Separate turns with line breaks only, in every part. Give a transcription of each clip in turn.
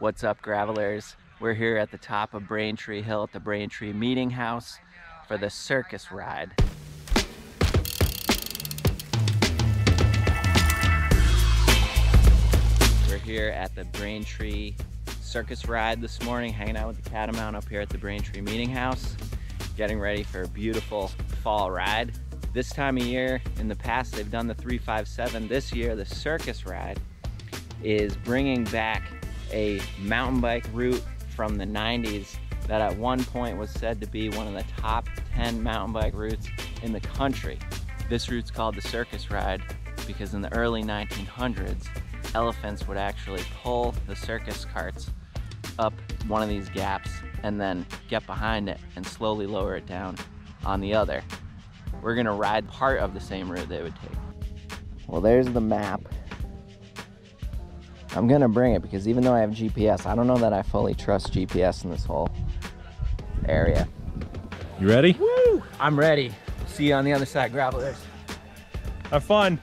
What's up, Gravelers? We're here at the top of Braintree Hill at the Braintree Meeting House for the circus ride. We're here at the Braintree Circus Ride this morning, hanging out with the Catamount up here at the Braintree Meeting House, getting ready for a beautiful fall ride. This time of year, in the past, they've done the 357. This year, the circus ride is bringing back a mountain bike route from the 90s that at one point was said to be one of the top 10 mountain bike routes in the country. This route's called the circus ride because in the early 1900s, elephants would actually pull the circus carts up one of these gaps and then get behind it and slowly lower it down on the other. We're gonna ride part of the same route they would take. Well, there's the map I'm gonna bring it because even though I have GPS, I don't know that I fully trust GPS in this whole area.
You ready?
Woo! I'm ready. See you on the other side, gravelers.
Have fun.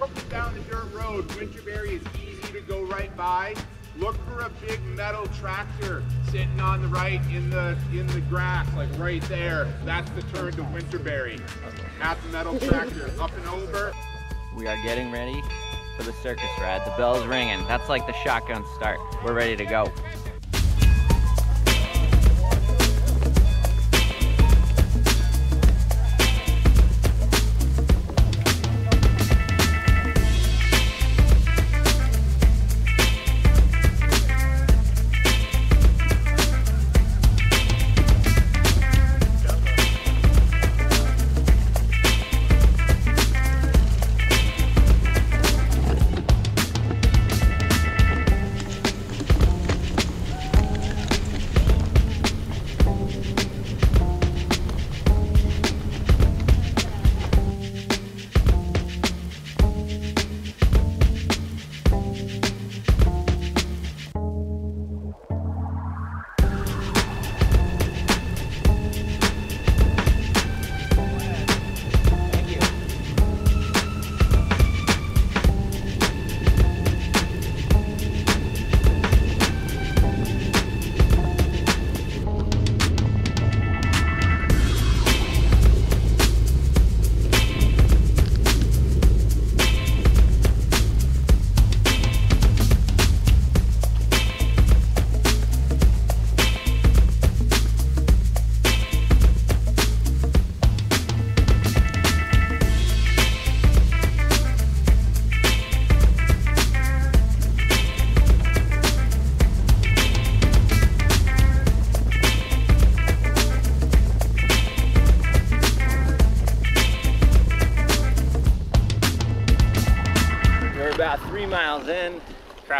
Looking down the dirt road, Winterberry is easy to go right by. Look for a big metal tractor sitting on the right in the in the grass, like right there. That's the turn to Winterberry. At the metal tractor, up and over.
We are getting ready for the circus ride. The bell's ringing. That's like the shotgun start. We're ready to go.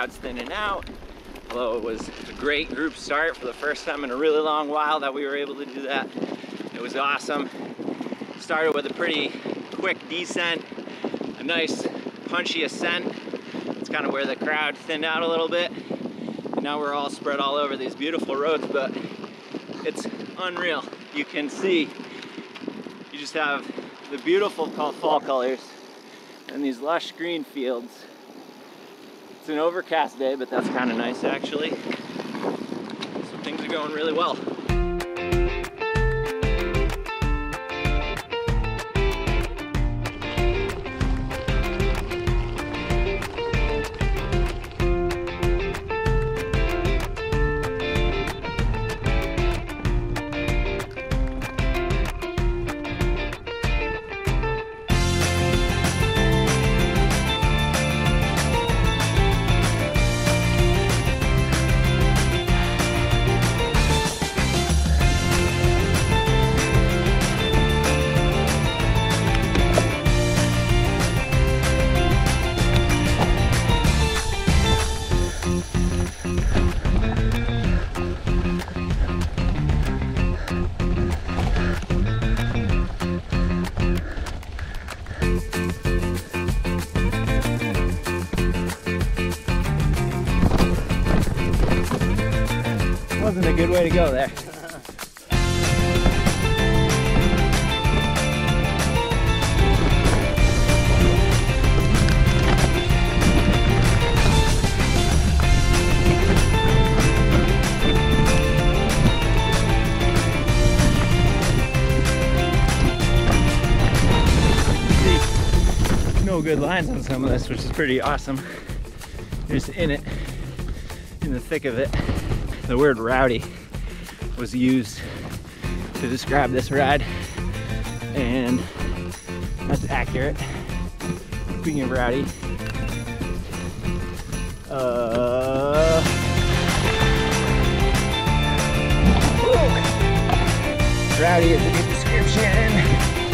Crowd's thinning out. Although it was a great group start for the first time in a really long while that we were able to do that. It was awesome. Started with a pretty quick descent, a nice punchy ascent. It's kind of where the crowd thinned out a little bit. And now we're all spread all over these beautiful roads, but it's unreal. You can see, you just have the beautiful fall colors and these lush green fields. It's an overcast day, but that's kind of nice actually. So things are going really well. way to go there. no good lines on some of this, which is pretty awesome. Just in it, in the thick of it. The word rowdy was used to describe this ride, and that's accurate. Speaking of rowdy, uh, rowdy is a good description.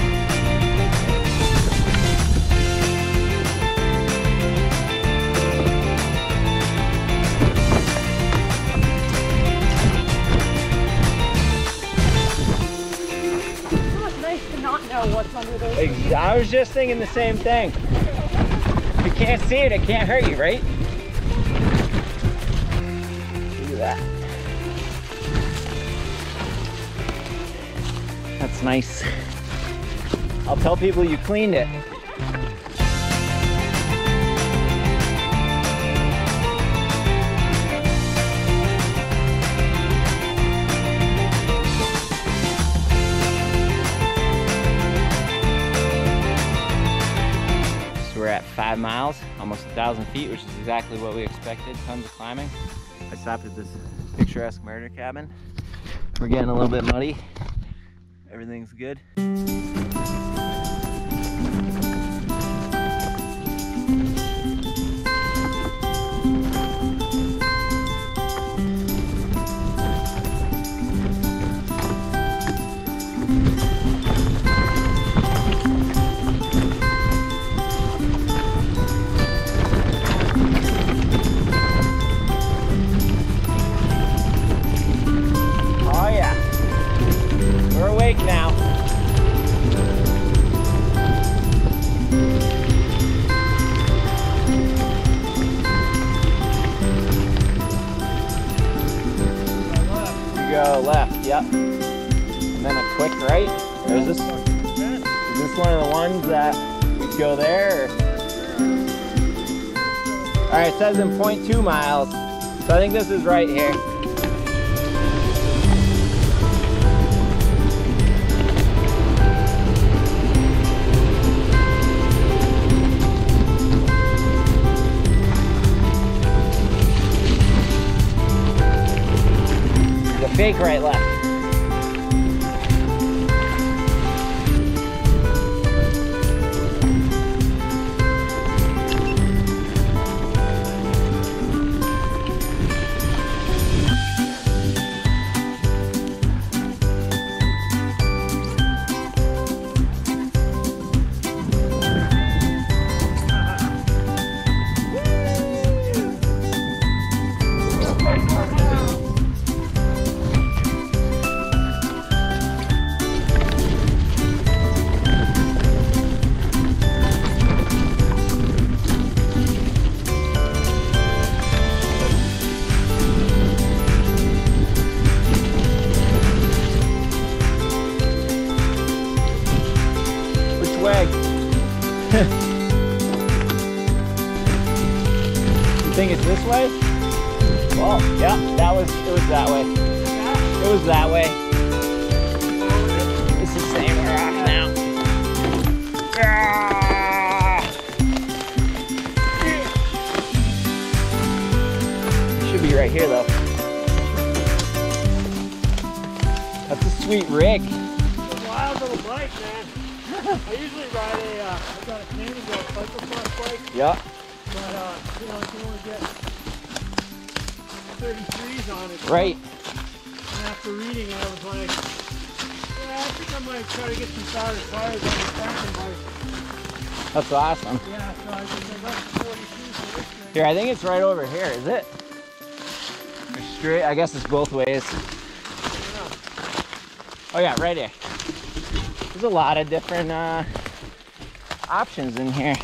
I was just thinking the same thing. If you can't see it, it can't hurt you, right? Look at that. That's nice. I'll tell people you cleaned it. At five miles, almost a thousand feet, which is exactly what we expected. Tons of climbing. I stopped at this picturesque murder cabin. We're getting a little bit muddy. Everything's good. Right. Is this is this one of the ones that go there? Alright, it says in 0.2 miles. So I think this is right here. The fake right left.
But uh, you know, I can only get 33s on it.
Right.
And after reading it, I was like, yeah, I think I might try to get some solid tires on the second bike.
That's awesome.
Yeah, so I 42 for this thing.
Here, I think it's right over here, is it? Straight, I guess it's both ways. Oh yeah, right here. There's a lot of different uh, options in here.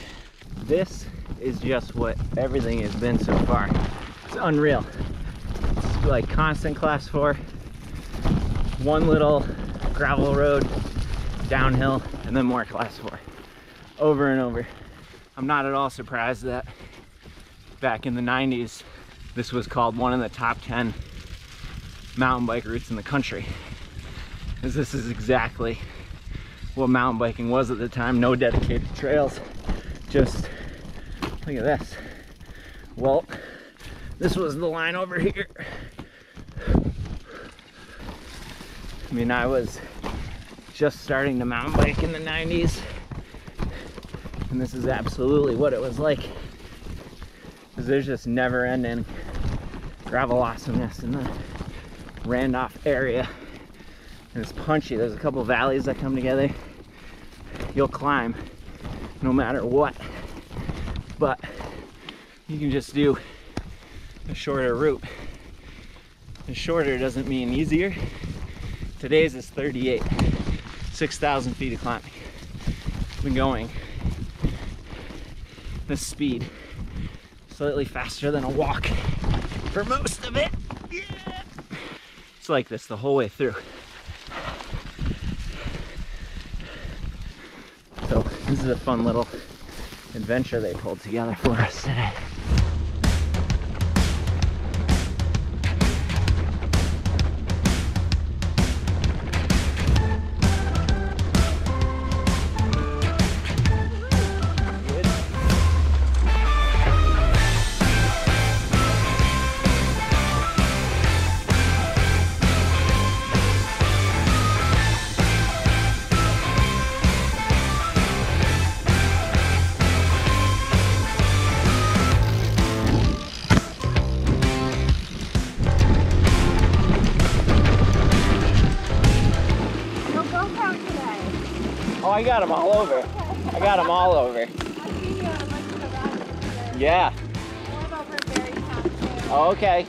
This is just what everything has been so far. It's unreal. It's like constant class four, one little gravel road, downhill, and then more class four. Over and over. I'm not at all surprised that back in the 90s, this was called one of the top 10 mountain bike routes in the country. As this is exactly what mountain biking was at the time. No dedicated trails, just look at this. Well, this was the line over here. I mean, I was just starting to mountain bike in the 90s, and this is absolutely what it was like. Because there's just never ending gravel awesomeness in the Randolph area. And it's punchy. There's a couple valleys that come together. You'll climb no matter what. But you can just do a shorter route. And shorter doesn't mean easier. Today's is 38, 6,000 feet of climbing. Been going this speed, slightly faster than a walk for most of it. Yeah. It's like this the whole way through. So this is a fun little adventure they pulled together for us today. Got them all over. Yeah. Oh, okay.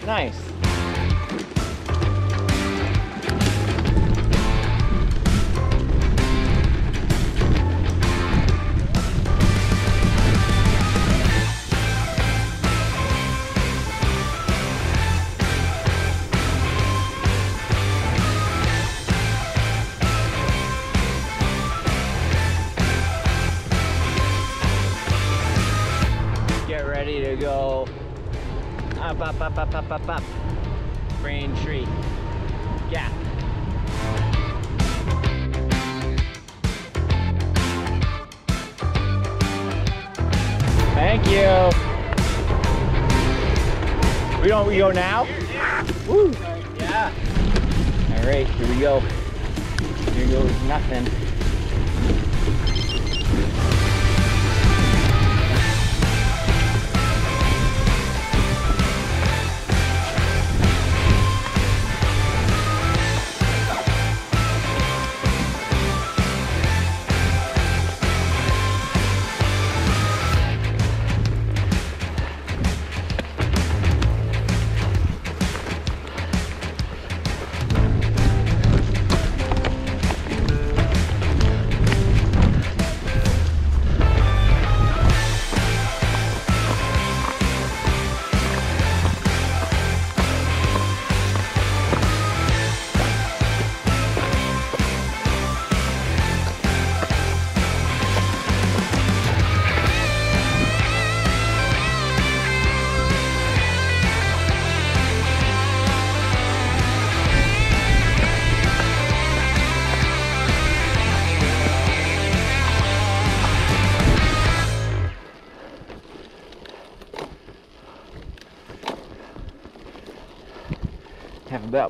you up, up, up. Braintree Gap. Thank you. We don't, we go now? Woo. Yeah. All right, here we go. Here goes nothing.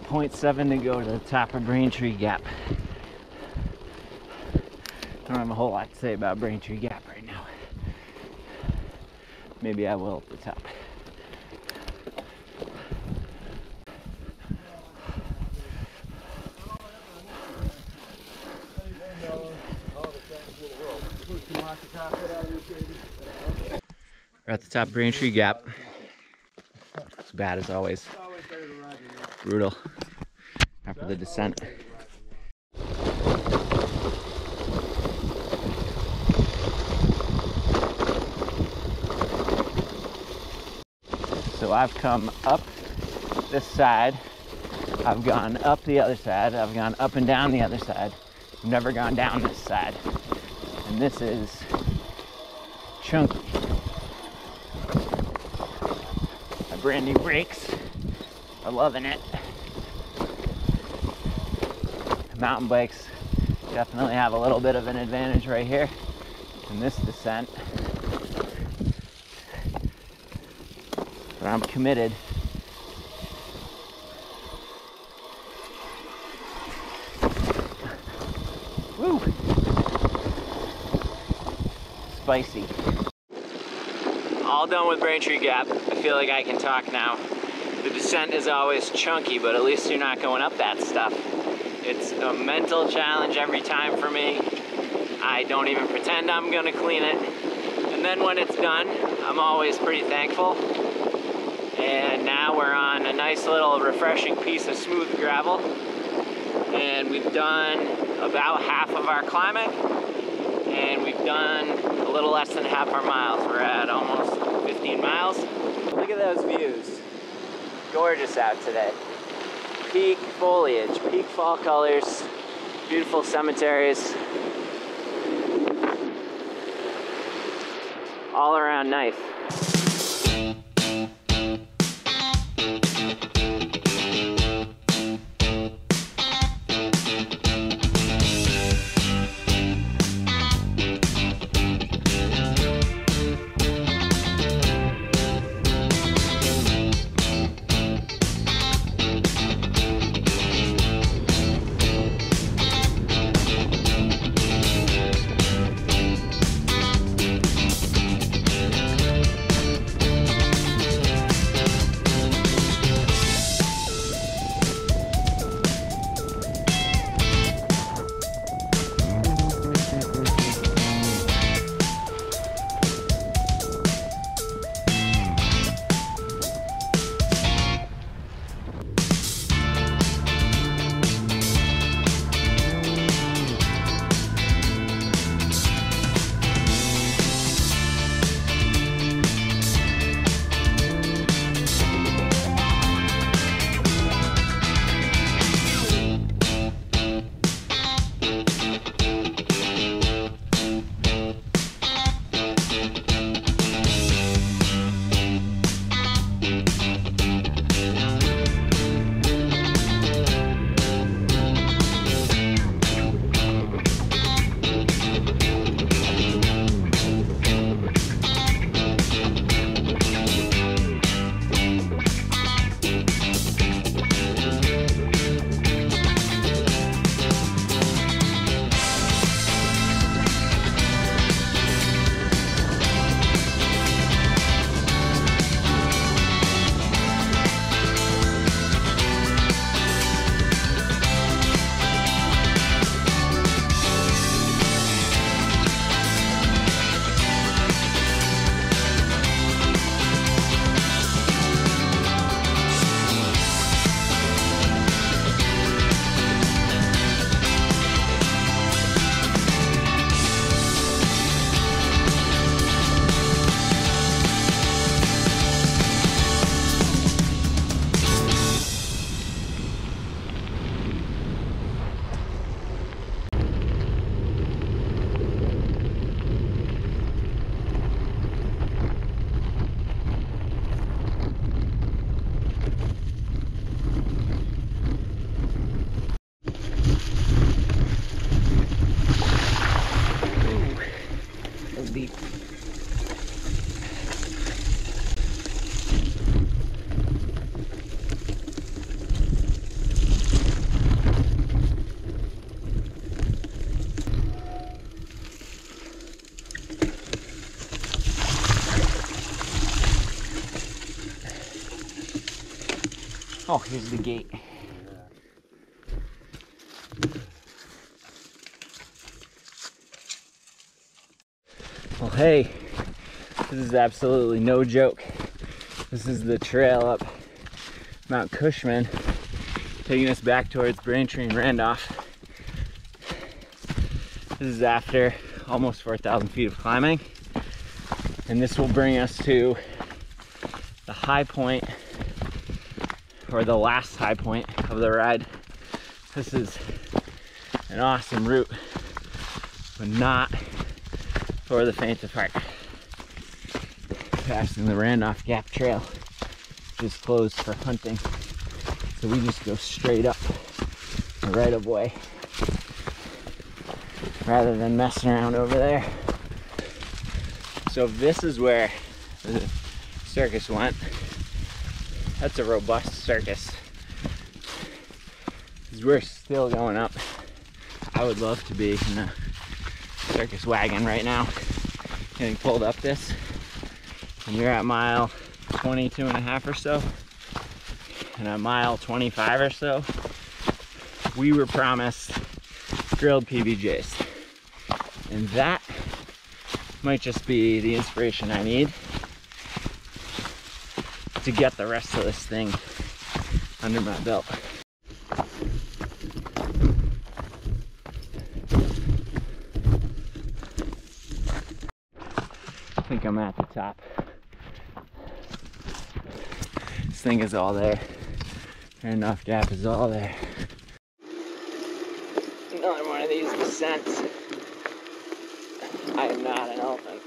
0.7 to go to the top of Braintree Gap. Don't have a whole lot to say about Braintree Gap right now. Maybe I will at the top. We're at the top of Braintree Gap. It's bad as always. Brutal after the descent. So I've come up this side, I've gone up the other side, I've gone up and down the other side, I've never gone down this side. And this is chunky. My brand new brakes are loving it. Mountain bikes definitely have a little bit of an advantage right here. in this descent. But I'm committed. Woo! Spicy. All done with Braintree Gap. I feel like I can talk now. The descent is always chunky, but at least you're not going up that stuff. It's a mental challenge every time for me. I don't even pretend I'm gonna clean it. And then when it's done, I'm always pretty thankful. And now we're on a nice little refreshing piece of smooth gravel. And we've done about half of our climbing. And we've done a little less than half our miles. We're at almost 15 miles. Look at those views. Gorgeous out today. Peak foliage, peak fall colors, beautiful cemeteries. All around nice. Oh, here's the gate. Well, hey, this is absolutely no joke. This is the trail up Mount Cushman, taking us back towards Braintree and Randolph. This is after almost 4,000 feet of climbing, and this will bring us to the high point, or the last high point of the ride. This is an awesome route, but not for the faint of heart. Passing the Randolph Gap Trail, which is closed for hunting. So we just go straight up the right of way rather than messing around over there. So this is where the circus went. That's a robust circus. we're still going up. I would love to be in a circus wagon right now, getting pulled up this. And you're at mile 22 and a half or so, and at mile 25 or so, we were promised grilled PBJs. And that might just be the inspiration I need to get the rest of this thing under my belt. I think I'm at the top. This thing is all there. Enough gap is all there. Another one of these descents. I am not an elephant.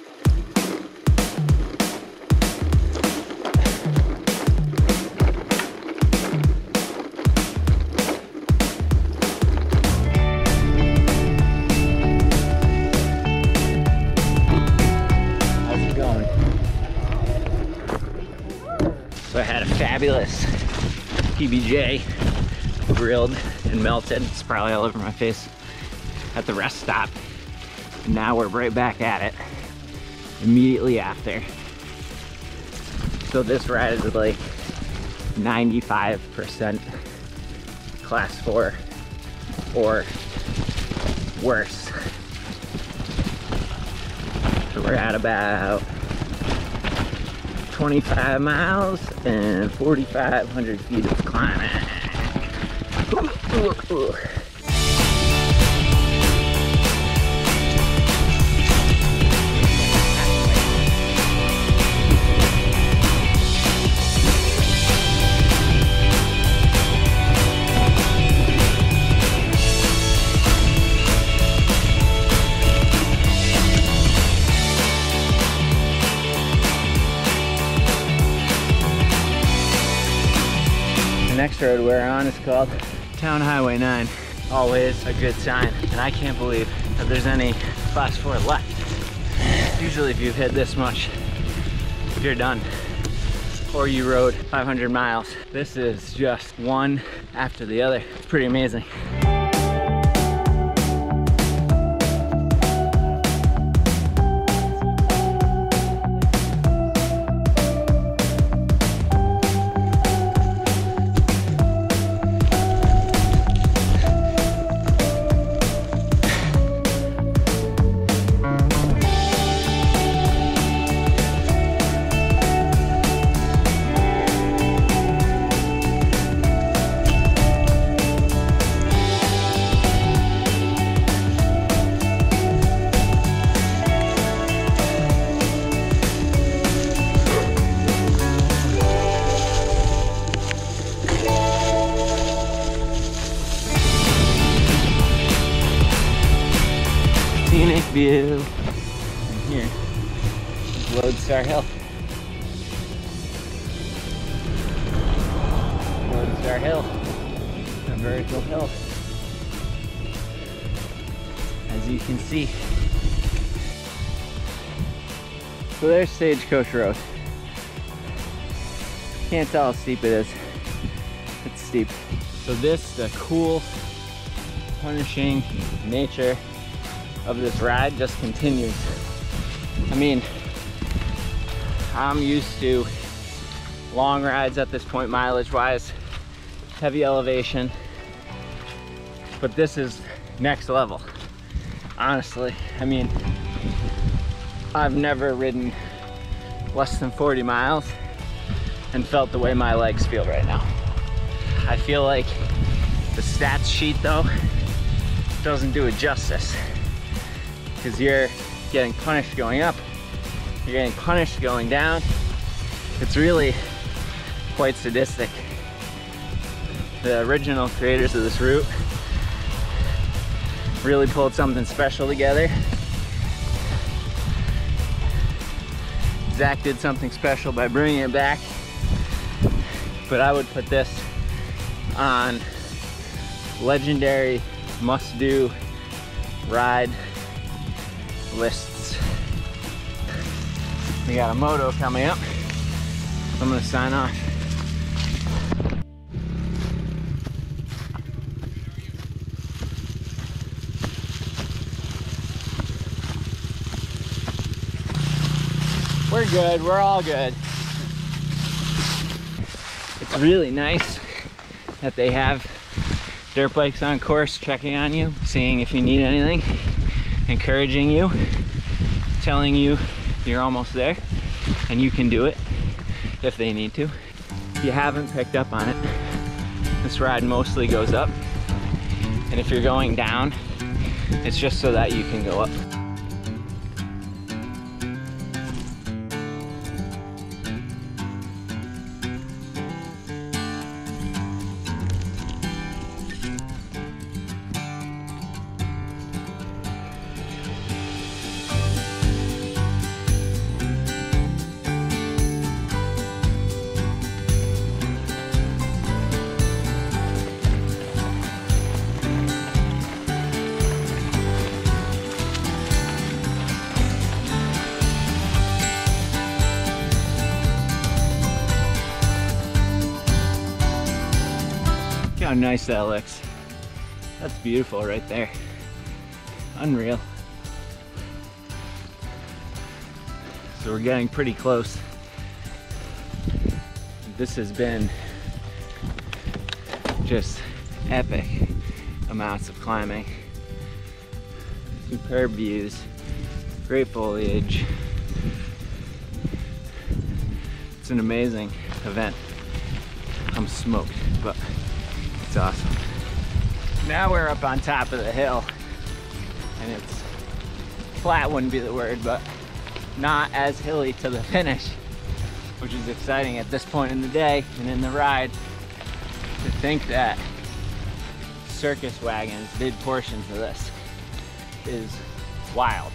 Fabulous PBJ grilled and melted. It's probably all over my face at the rest stop. Now we're right back at it immediately after. So this ride is like 95% class four or worse. So we're at about 25 miles and 4,500 feet of climbing. Ooh, ooh, ooh. Road we're on is called Town Highway 9. Always a good sign. And I can't believe that there's any class four left. Usually if you've hit this much, you're done. Or you rode 500 miles. This is just one after the other. It's pretty amazing. So there's Stagecoach Road. Can't tell how steep it is. It's steep. So this, the cool, punishing nature of this ride just continues. I mean, I'm used to long rides at this point mileage wise, heavy elevation, but this is next level. Honestly, I mean, I've never ridden less than 40 miles and felt the way my legs feel right now. I feel like the stats sheet though doesn't do it justice because you're getting punished going up, you're getting punished going down. It's really quite sadistic. The original creators of this route really pulled something special together. Zach did something special by bringing it back, but I would put this on legendary must-do ride lists. We got a moto coming up. I'm gonna sign off. We're good, we're all good. It's really nice that they have dirt bikes on course checking on you, seeing if you need anything, encouraging you, telling you you're almost there and you can do it if they need to. If you haven't picked up on it, this ride mostly goes up. And if you're going down, it's just so that you can go up. Nice that looks. That's beautiful right there. Unreal. So we're getting pretty close. This has been just epic amounts of climbing. Superb views, great foliage. It's an amazing event. I'm smoked, it's awesome. Now we're up on top of the hill and it's flat wouldn't be the word, but not as hilly to the finish, which is exciting at this point in the day and in the ride to think that circus wagons did portions of this is wild.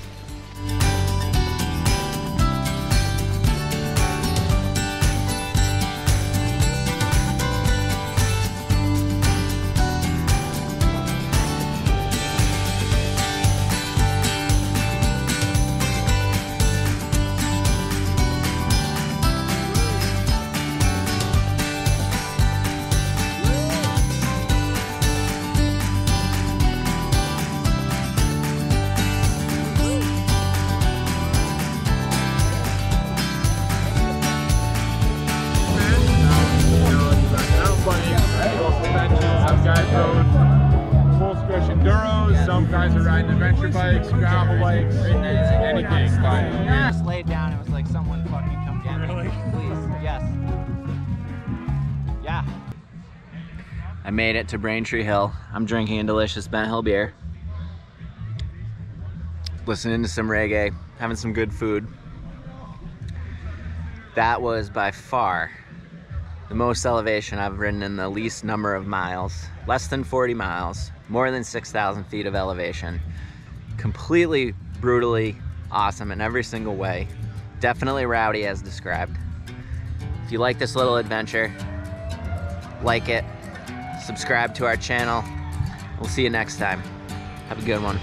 Made it to Braintree Hill. I'm drinking a delicious Bent Hill beer. Listening to some reggae, having some good food. That was by far the most elevation I've ridden in the least number of miles. Less than 40 miles, more than 6,000 feet of elevation. Completely, brutally awesome in every single way. Definitely rowdy as described. If you like this little adventure, like it, subscribe to our channel. We'll see you next time. Have a good one.